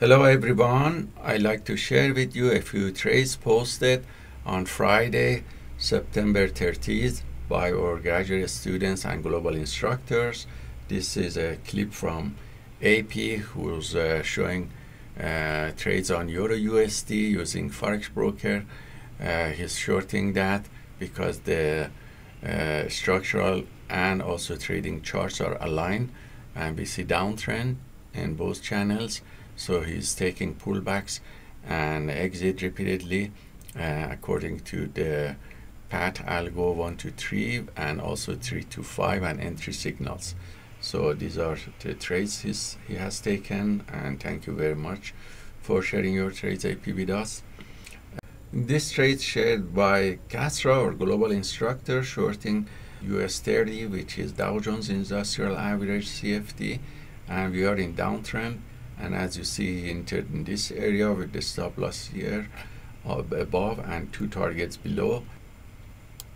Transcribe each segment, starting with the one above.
Hello everyone, I'd like to share with you a few trades posted on Friday, September 30th by our graduate students and global instructors. This is a clip from AP who's uh, showing uh, trades on Euro USD using Forex Broker. Uh, he's shorting that because the uh, structural and also trading charts are aligned and we see downtrend in both channels so he's taking pullbacks and exit repeatedly uh, according to the PAAT algo 1 to 3 and also 3 to 5 and entry signals. So these are the trades he's, he has taken and thank you very much for sharing your trades AP with us this trade shared by Kasra our global instructor shorting US 30 which is Dow Jones Industrial Average CFD and we are in downtrend and as you see he entered in this area with the stop loss here above and two targets below.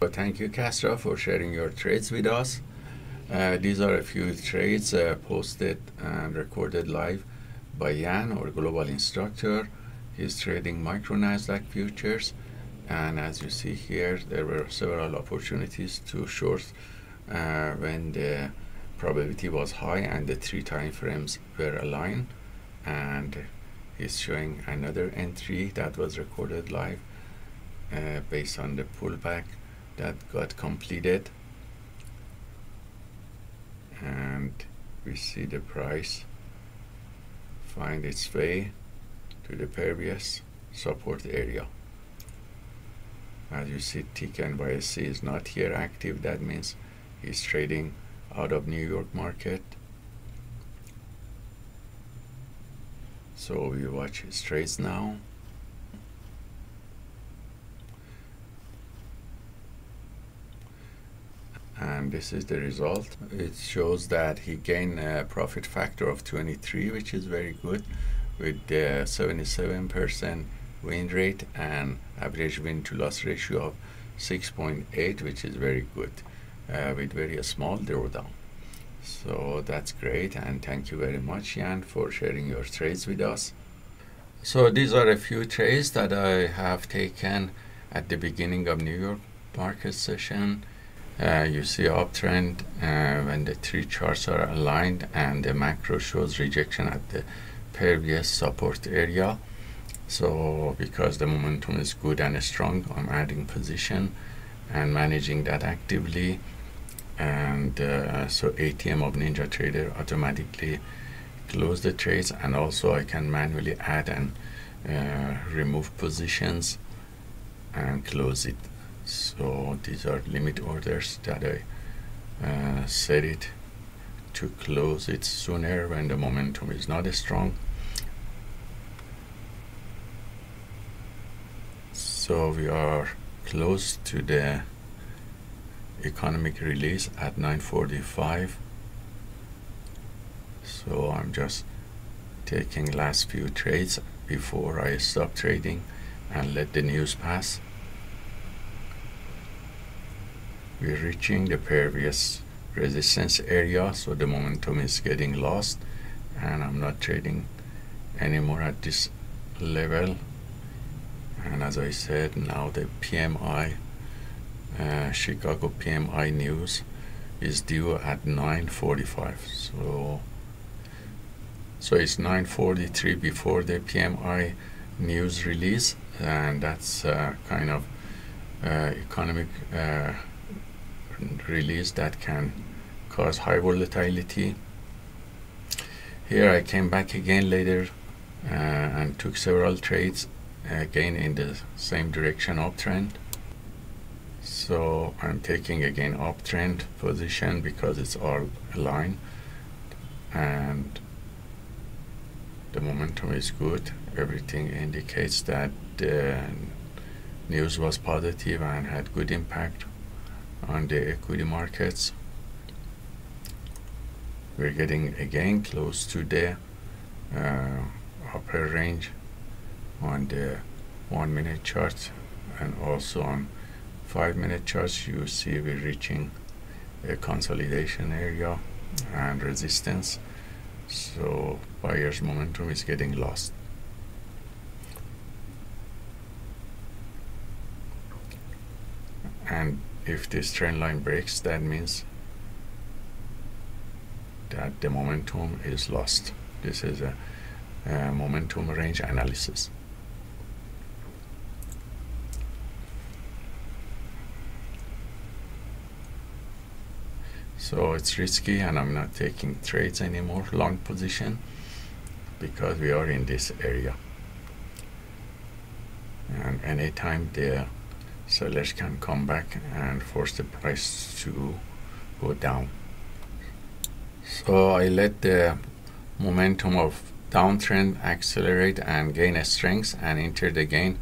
So thank you Kasra for sharing your trades with us. Uh, these are a few trades uh, posted and recorded live by Jan our global instructor. He's trading micro Nasdaq futures. And as you see here there were several opportunities to short uh, when the probability was high and the three time frames were aligned and he's showing another entry that was recorded live uh, based on the pullback that got completed. And we see the price find its way to the previous support area. As you see TKNYC is not here active. That means he's trading out of New York market so we watch his trades now. And this is the result. It shows that he gained a profit factor of 23 which is very good with the 77% win rate and average win to loss ratio of 6.8 which is very good uh, with very small drawdown so that's great and thank you very much Jan for sharing your trades with us. So these are a few trades that I have taken at the beginning of New York market session. Uh, you see uptrend uh, when the three charts are aligned and the macro shows rejection at the previous support area. So because the momentum is good and strong I'm adding position and managing that actively and uh, so ATM of NinjaTrader automatically close the trades and also I can manually add and uh, remove positions and close it. So these are limit orders that I uh, set it to close it sooner when the momentum is not as strong. So we are close to the economic release at 945 so I'm just taking last few trades before I stop trading and let the news pass. We're reaching the previous resistance area so the momentum is getting lost and I'm not trading anymore at this level. And as I said now the PMI uh, Chicago PMI news is due at 9:45. So so it's 9:43 before the PMI news release, and that's uh, kind of uh, economic uh, release that can cause high volatility. Here I came back again later uh, and took several trades again in the same direction uptrend so I'm taking again uptrend position because it's all aligned. And the momentum is good. Everything indicates that the news was positive and had good impact on the equity markets. We're getting again close to the uh, upper range on the one minute chart and also on five minute charts you see we're reaching a consolidation area and resistance. So buyer's momentum is getting lost. And if this trend line breaks that means that the momentum is lost. This is a, a momentum range analysis so it's risky and I'm not taking trades anymore long position because we are in this area. And anytime the sellers can come back and force the price to go down. So I let the momentum of downtrend accelerate and gain strength and enter the gain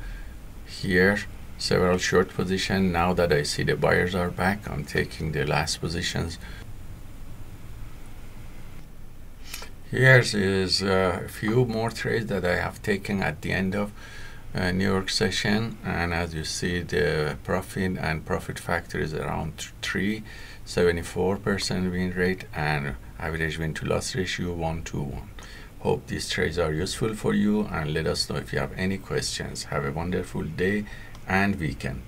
here several short position now that I see the buyers are back I'm taking the last positions. Here is a few more trades that I have taken at the end of uh, New York session. And as you see the profit and profit factor is around 3 74% win rate and average win to loss ratio 1 to 1 hope these trades are useful for you and let us know if you have any questions. Have a wonderful day and weekend